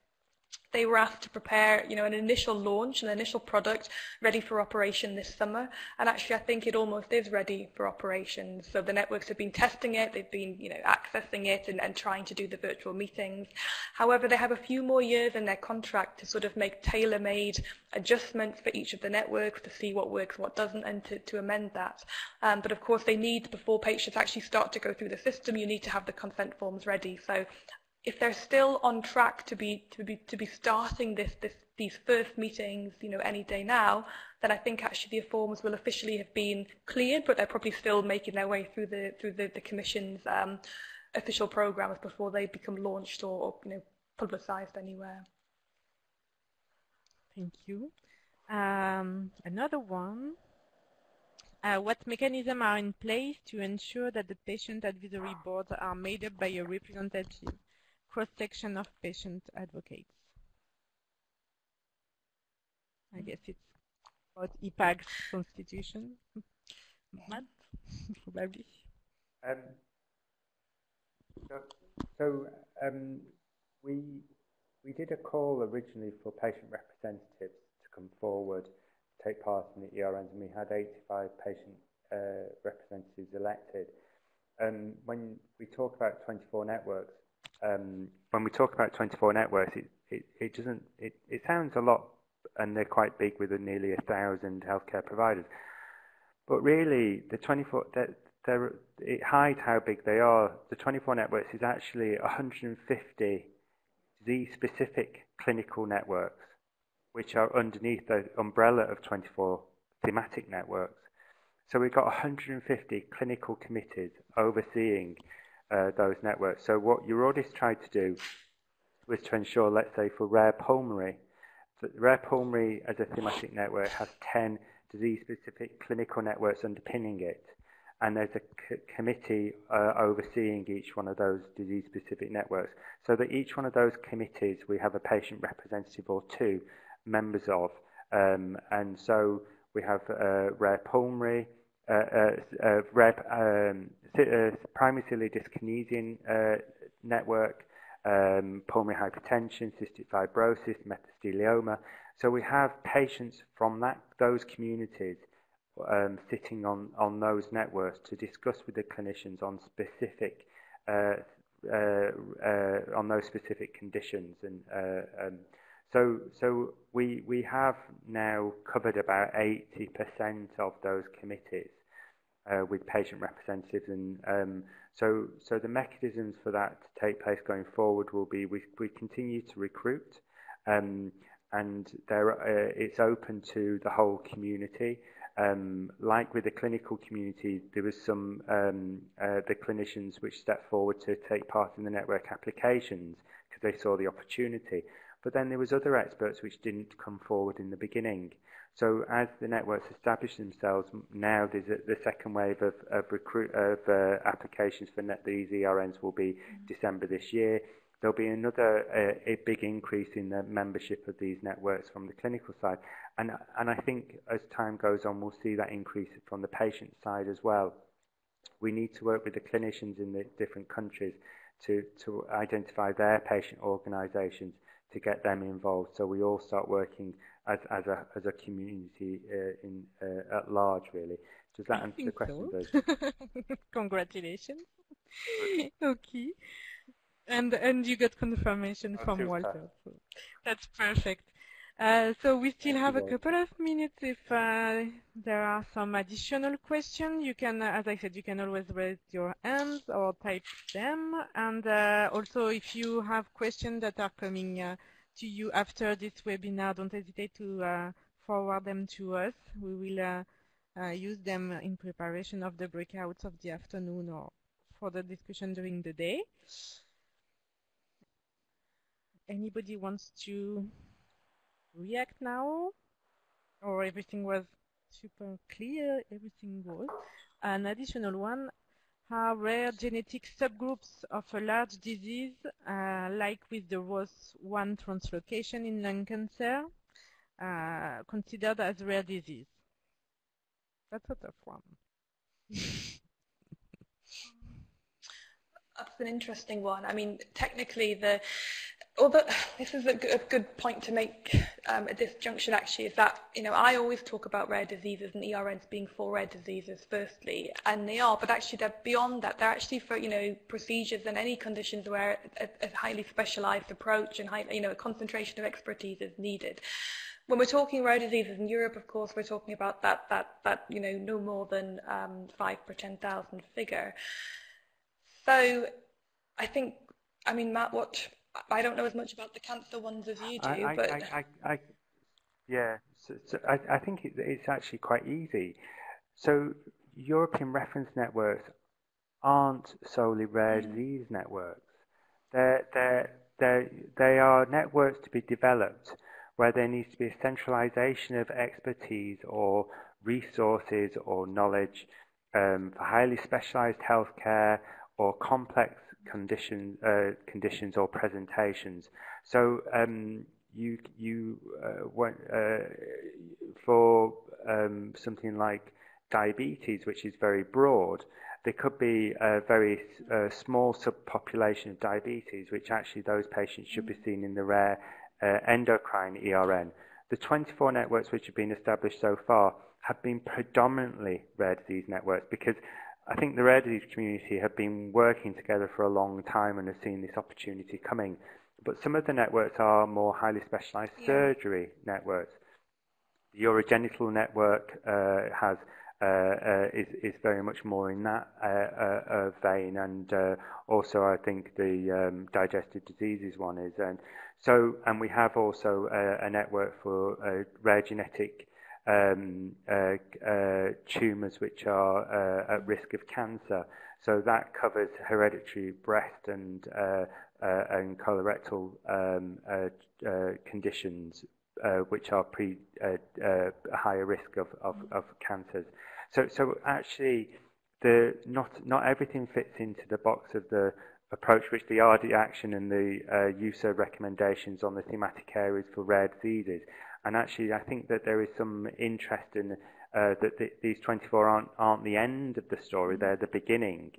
they were asked to prepare, you know, an initial launch, an initial product ready for operation this summer. And actually, I think it almost is ready for operation. So the networks have been testing it, they've been, you know, accessing it and, and trying to do the virtual meetings. However, they have a few more years in their contract to sort of make tailor-made adjustments for each of the networks to see what works, what doesn't, and to, to amend that. Um, but of course, they need, before patients actually start to go through the system, you need to have the consent forms ready. So if they're still on track to be to be to be starting this this these first meetings, you know, any day now, then I think actually the forms will officially have been cleared, but they're probably still making their way through the through the, the commission's um, official programs before they become launched or, or you know publicised anywhere. Thank you. Um, another one. Uh, what mechanisms are in place to ensure that the patient advisory boards are made up by a representative cross-section of patient advocates. I guess it's about EPAG's constitution. Matt, [laughs] probably. Um, So, so um, we we did a call originally for patient representatives to come forward to take part in the ERNs, and we had 85 patient uh, representatives elected. And when we talk about 24 networks, um, when we talk about 24 networks, it, it, it doesn't it, it sounds a lot, and they're quite big with nearly a thousand healthcare providers. But really, the 24 they're, they're, it hides how big they are. The 24 networks is actually 150 disease-specific clinical networks, which are underneath the umbrella of 24 thematic networks. So we've got 150 clinical committees overseeing uh, those networks. So what Eurordis tried to do was to ensure, let's say, for rare pulmonary, that rare pulmonary as a thematic network has 10 disease-specific clinical networks underpinning it and there's a committee uh, overseeing each one of those disease-specific networks. So that each one of those committees, we have a patient representative or two members of. Um, and so we have uh, rare pulmonary, uh, uh, uh um, uh, primary ciliary network, um, pulmonary hypertension, cystic fibrosis, mesothelioma. So we have patients from that those communities um, sitting on, on those networks to discuss with the clinicians on specific uh, uh, uh, on those specific conditions and um, so so we we have now covered about 80% of those committees uh, with patient representatives. And um, so, so the mechanisms for that to take place going forward will be we, we continue to recruit, um, and there uh, it's open to the whole community. Um, like with the clinical community, there was some um, uh, the clinicians which stepped forward to take part in the network applications because they saw the opportunity. But then there was other experts which didn't come forward in the beginning. So as the networks establish themselves, now there's a, the second wave of, of recruit of uh, applications for net, these ERNs will be mm-hmm. December this year. There'll be another uh, a big increase in the membership of these networks from the clinical side. And, and I think as time goes on, we'll see that increase from the patient side as well. We need to work with the clinicians in the different countries to, to identify their patient organisations to get them involved. So we all start working as, as, a, as a community uh, in, uh, at large, really. Does that I answer the question, so. [laughs] Congratulations. [laughs] okay. And and you got confirmation from Walter. So that's perfect. Uh, so we still have a couple of minutes if uh, there are some additional questions. You can, uh, as I said, you can always raise your hands or type them. And uh, also if you have questions that are coming uh, to you after this webinar, don't hesitate to uh, forward them to us. We will use them in preparation of the breakouts of the afternoon or for the discussion during the day. Anybody wants to React now, or everything was super clear, everything was. An additional one, how rare genetic subgroups of a large disease, uh, like with the ROS1 translocation in lung cancer, uh, considered as rare disease? That's a tough one. [laughs] That's an interesting one. I mean, technically, the [sighs] this is a good point to make um, at this junction actually is that you know I always talk about rare diseases and ERNs being for rare diseases firstly and they are but actually they're beyond that. They're actually for you know procedures and any conditions where a, a highly specialized approach and high, you know a concentration of expertise is needed. When we're talking rare diseases in Europe of course we're talking about that that that you know no more than um, 5 per 10,000 figure. So I think I mean Matt what I don't know as much about the cancer ones as you do, I, but I, I, yeah, so, so I, think it, it's actually quite easy. So European reference networks aren't solely rare mm. disease networks. They're, they're, they're, they are networks to be developed where there needs to be a centralization of expertise or resources or knowledge um, for highly specialized healthcare or complex condition, uh, conditions or presentations. So um, you you uh, want, uh, for um, something like diabetes, which is very broad, there could be a very uh, small subpopulation of diabetes, which actually those patients should be mm. seen in the rare uh, endocrine ERN. The 24 networks which have been established so far have been predominantly rare disease networks because I think the rare disease community have been working together for a long time and have seen this opportunity coming. But some of the networks are more highly specialized yeah. surgery networks. The urogenital network uh, has uh, uh, is, is very much more in that uh, uh, uh vein, and also I think the um, digestive diseases one is. And so, and we have also a, a network for rare genetic um, tumours which are at risk of cancer. So that covers hereditary breast and and colorectal um, conditions uh, which are pre uh, uh, higher risk of, of, of cancers. So, so actually, the not not everything fits into the box of the approach which the RD action and the uh, EUCERD recommendations on the thematic areas for rare diseases. And actually, I think that there is some interest in uh, that the, these 24 aren't, aren't the end of the story, they're the beginning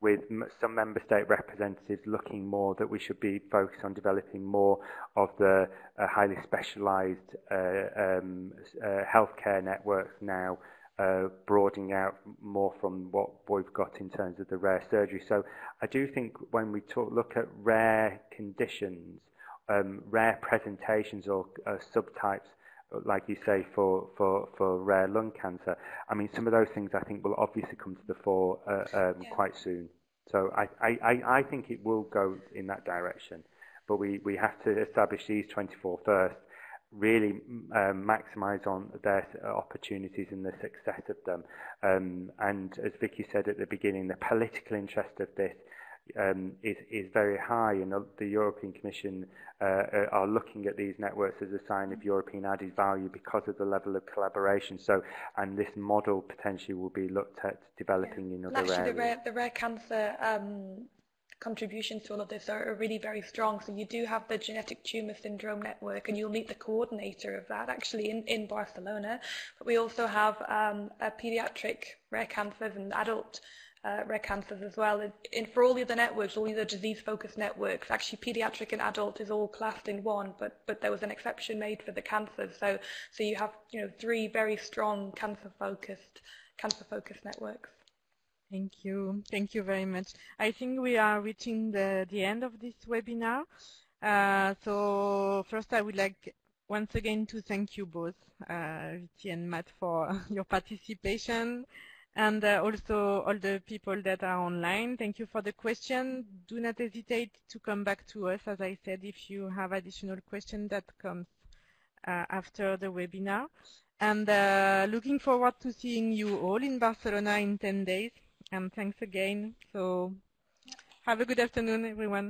with some member state representatives looking more that we should be focused on developing more of the uh, highly specialised uh, um, uh, healthcare networks now, uh, broadening out more from what we've got in terms of the rare surgery. So I do think when we talk, look at rare conditions, um, rare presentations or uh, subtypes like you say, for, for, for rare lung cancer. I mean, some of those things I think will obviously come to the fore uh, um, yeah. quite soon. So I, I, I think it will go in that direction. But we, we have to establish these 24 first, really um, maximize on their opportunities and the success of them. Um, and as Vicky said at the beginning, the political interest of this um, is, is very high, and the European Commission uh, uh, are looking at these networks as a sign of European added value because of the level of collaboration. So, and this model potentially will be looked at developing yeah. in other Actually, areas. The rare, the rare cancer um, contributions to all of this are, are really very strong. So you do have the genetic tumor syndrome network, and you'll meet the coordinator of that actually in, in Barcelona. But we also have um, a pediatric rare cancers and adult uh, rare cancers as well. And for all the other networks, all the other disease-focused networks, actually pediatric and adult is all classed in one, but, but there was an exception made for the cancers. So, so you have you know three very strong cancer-focused cancer-focused networks. Thank you. Thank you very much. I think we are reaching the, the end of this webinar. Uh, so first I would like once again to thank you both, uh, and Matt, for [laughs] your participation and uh, also all the people that are online. Thank you for the question. Do not hesitate to come back to us, as I said, if you have additional questions that comes uh, after the webinar. And uh, looking forward to seeing you all in Barcelona in 10 days. And thanks again. So have a good afternoon, everyone.